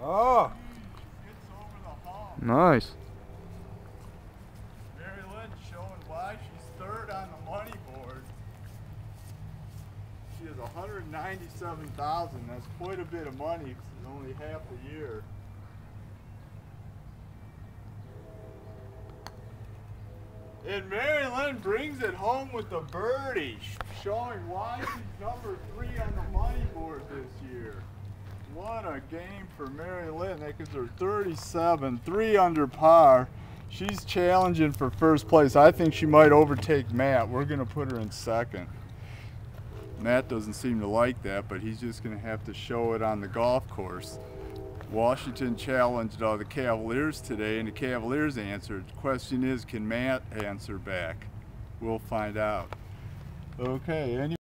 Oh. It's over the hump. Nice. Mary Lynn showing why she's third on the money board. She has 197,000. That's quite a bit of money 'cause it's only half a year. And Marylyn brings it home with the birdie, showing why she's number three on the money board this year. What a game for Marylyn. Gives her 37, three under par. She's challenging for first place. I think she might overtake Matt. We're going to put her in second. Matt doesn't seem to like that, but he's just going to have to show it on the golf course. Washington challenged uh, the Cavaliers today, and the Cavaliers answered. The question is, can Matt answer back? We'll find out. Okay. Any